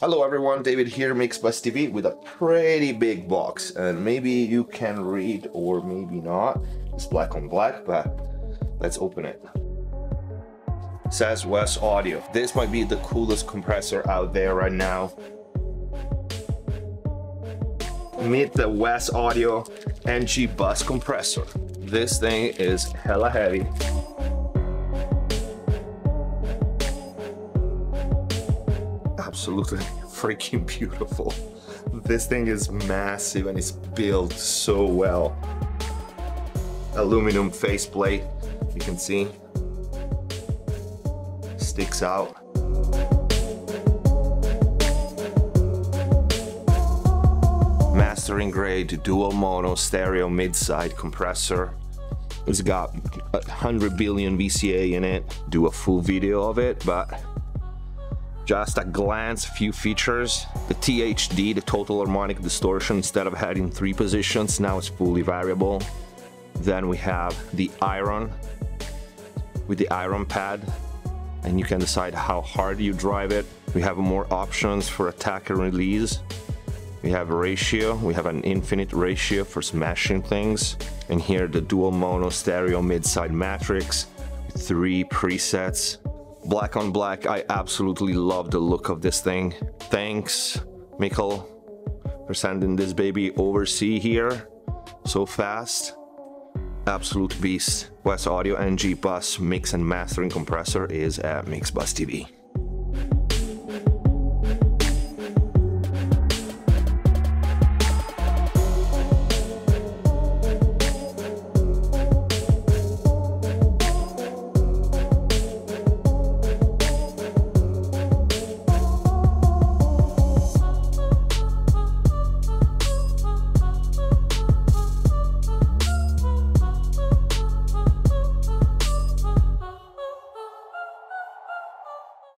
Hello everyone, David here, MixBus TV with a pretty big box and maybe you can read or maybe not. It's black on black, but let's open it. it says Wes Audio. This might be the coolest compressor out there right now. Meet the Wes Audio NG bus compressor. This thing is hella heavy. Absolutely freaking beautiful. This thing is massive and it's built so well. Aluminum faceplate, you can see, sticks out. Mastering grade dual mono stereo mid-side compressor. It's got 100 billion VCA in it. Do a full video of it, but just a glance, a few features. The THD, the total harmonic distortion, instead of having three positions, now it's fully variable. Then we have the iron with the iron pad and you can decide how hard you drive it. We have more options for attack and release. We have ratio, we have an infinite ratio for smashing things. And here the dual mono stereo mid-side matrix, three presets, Black on black, I absolutely love the look of this thing. Thanks, Mikkel, for sending this baby overseas here so fast. Absolute beast. Wes Audio NG Bus mix and mastering compressor is at MixBus TV.